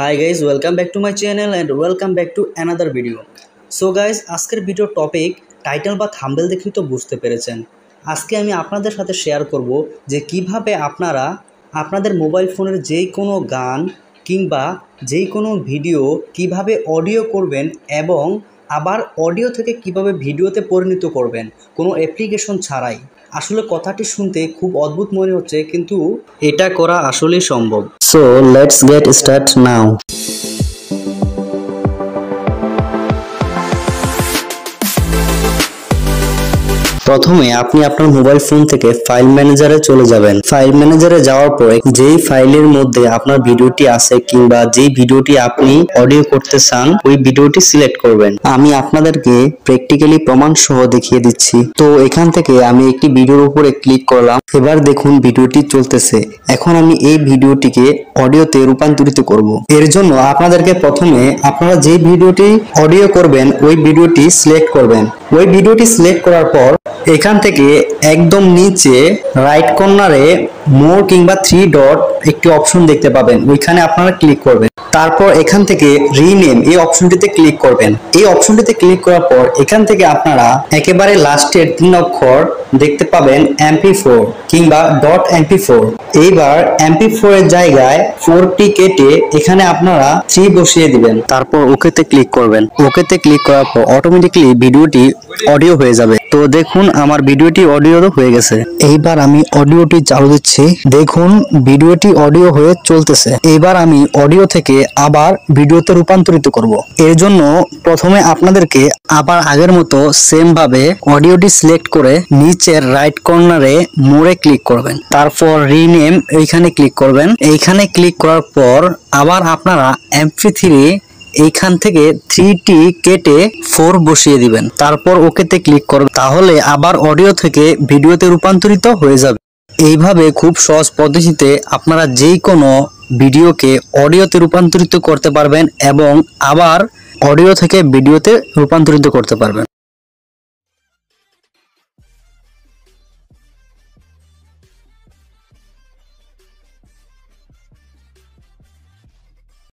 Hi guys welcome back to my channel and welcome back to another video so guys আজকের video topic title বা thumbnail দেখেই তো বুঝতে পেরেছেন। আজকে আমি আপনাদের সাথে শেয়ার করব যে কীভাবে আপনারা আপনাদের মোবাইল ফোনের যেই কোনো গান কিংবা যেই কোনো ভিডিও কীভাবে অডিও করবেন এবং আবার অডিও থেকে কীভাবে ভিডিওতে পরিণত করবেন। কোনো অ্যাপ্লিকেশন ছাড়াই। আসলে কথাটি শুনতে খুব অদ্ভুত মনে হচ্ছে, কিন্তু এটা করা আসলেই সম্ভব। So let's get start now প্রথমে আপনি আপনার মোবাইল ফোন থেকে ফাইল ম্যানেজারে চলে যাবেন। ফাইল ম্যানেজারে যাওয়ার পরে যেই ফাইলের মধ্যে আপনার ভিডিওটি আছে কিংবা যেই ভিডিওটি আপনি অডিও করতে চান, ওই ভিডিওটি সিলেক্ট করবেন। আমি আপনাদেরকে প্র্যাকটিক্যালি প্রমাণ সহ দেখিয়ে দিচ্ছি। তো এখান থেকে আমি একটি ভিডিওর উপরে ক্লিক করলাম। এবার দেখুন ভিডিওটি চলতেছে। এখন আমি এই ভিডিওটিকে অডিওতে রূপান্তরিত করব। এর জন্য আপনাদেরকে প্রথমে আপনারা যে ভিডিওটি অডিও করবেন, ওই ভিডিওটি সিলেক্ট করবেন। ওই ভিডিওটি সিলেক্ট করার পর এখান থেকে একদম নিচে রাইট কর্নারে মোর কিংবা থ্রি ডট একটি অপশন দেখতে পাবেন। ওইখানে আপনারা ক্লিক করবেন। তারপর এখান থেকে রিনেম এই অপশনটিতে ক্লিক করবেন। এই অপশনটিতে ক্লিক করার পর এখান থেকে আপনারা একেবারে লাস্টের তিন অক্ষর দেখতে পাবেন এমপি ফোর কিংবা ডট এমপি ফোর এইবার এমপি ফোর এর জায়গায় ফোর টি কেটে এখানে আপনারা থ্রি বসিয়ে দিবেন। তারপর ওকেতে ক্লিক করবেন। ওকেতে ক্লিক করার পর অটোমেটিকলি ভিডিওটি অডিও হয়ে যাবে। তো দেখুন, আমার ভিডিওটি অডিও হয়ে গেছে। এইবার আমি অডিওটি চালু দিচ্ছি। দেখুন, ভিডিওটি অডিও হয়ে চলতেছে। এইবার আমি অডিও থেকে আবার ভিডিওতে রূপান্তরিত করব। এর জন্য প্রথমে আপনাদেরকে আবার আগের মতো সেম ভাবে অডিওটি সিলেক্ট করে নিচের রাইট কর্নারে মোড়ে ক্লিক করবেন। তারপর রিনেম এইখানে ক্লিক করবেন। এইখানে ক্লিক করার পর আবার আপনারা এমপি থ্রি এইখান থেকে থ্রিটি কেটে ফোর বসিয়ে দিবেন। তারপর ওকেতে ক্লিক করবেন। তাহলে আবার অডিও থেকে ভিডিওতে রূপান্তরিত হয়ে যাবে। এইভাবে খুব সহজ পদ্ধতিতে আপনারা যেই কোনো ভিডিওকে অডিওতে রূপান্তরিত করতে পারবেন এবং আবার অডিও থেকে ভিডিওতে রূপান্তরিত করতে পারবেন।